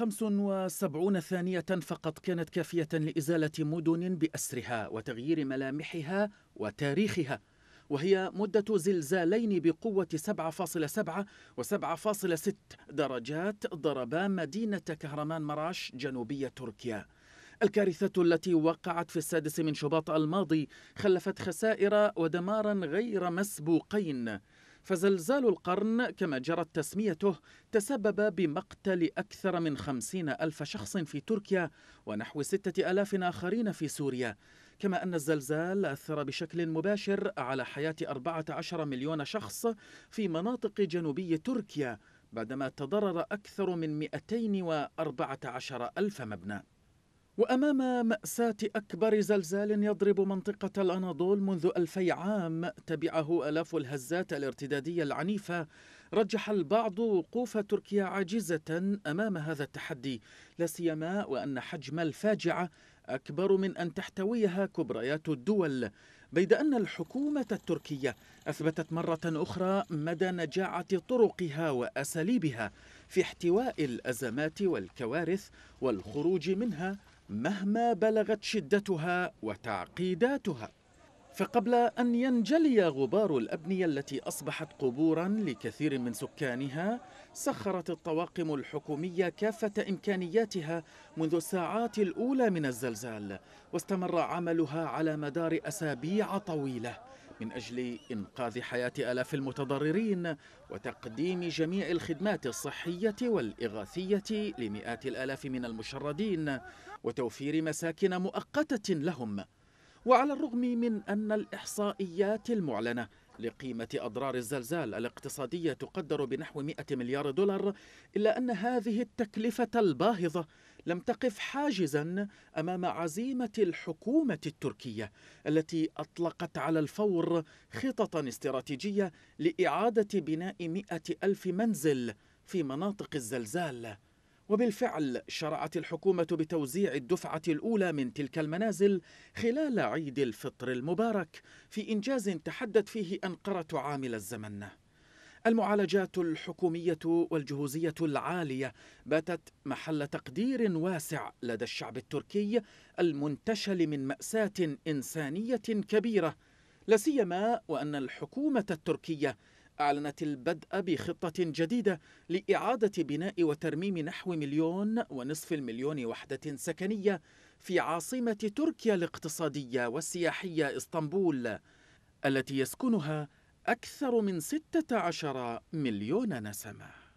75 ثانية فقط كانت كافية لإزالة مدن بأسرها وتغيير ملامحها وتاريخها وهي مدة زلزالين بقوة 7.7 و 7.6 درجات ضربا مدينة كهرمان مراش جنوبية تركيا. الكارثة التي وقعت في السادس من شباط الماضي خلفت خسائر ودمارا غير مسبوقين. فزلزال القرن كما جرت تسميته تسبب بمقتل أكثر من خمسين ألف شخص في تركيا ونحو ستة ألاف آخرين في سوريا. كما أن الزلزال أثر بشكل مباشر على حياة 14 مليون شخص في مناطق جنوبي تركيا بعدما تضرر أكثر من 214 ألف مبنى. وأمام مأساة أكبر زلزال يضرب منطقة الأناضول منذ ألفي عام تبعه ألاف الهزات الارتدادية العنيفة. رجح البعض وقوف تركيا عاجزة أمام هذا التحدي. لا سيما وأن حجم الفاجعة أكبر من أن تحتويها كبريات الدول. بيد أن الحكومة التركية أثبتت مرة أخرى مدى نجاعة طرقها وأساليبها في احتواء الأزمات والكوارث والخروج منها مهما بلغت شدتها وتعقيداتها. فقبل أن ينجلي غبار الأبنية التي أصبحت قبورا لكثير من سكانها سخرت الطواقم الحكومية كافة إمكانياتها منذ الساعات الأولى من الزلزال واستمر عملها على مدار أسابيع طويلة. من أجل إنقاذ حياة آلاف المتضررين وتقديم جميع الخدمات الصحية والإغاثية لمئات الآلاف من المشردين وتوفير مساكن مؤقتة لهم. وعلى الرغم من أن الإحصائيات المعلنة لقيمة أضرار الزلزال الاقتصادية تقدر بنحو 100 مليار دولار إلا أن هذه التكلفة الباهظة لم تقف حاجزا أمام عزيمة الحكومة التركية التي أطلقت على الفور خططا استراتيجية لإعادة بناء مئة ألف منزل في مناطق الزلزال. وبالفعل شرعت الحكومة بتوزيع الدفعة الأولى من تلك المنازل خلال عيد الفطر المبارك في إنجاز تحدت فيه أنقرة عامل الزمن. المعالجات الحكومية والجهوزية العالية باتت محل تقدير واسع لدى الشعب التركي المنتشل من مأساة إنسانية كبيرة، لا سيما وأن الحكومة التركية أعلنت البدء بخطة جديدة لإعادة بناء وترميم نحو مليون ونصف المليون وحدة سكنية في عاصمة تركيا الاقتصادية والسياحية إسطنبول التي يسكنها أكثر من 16 مليون نسمة.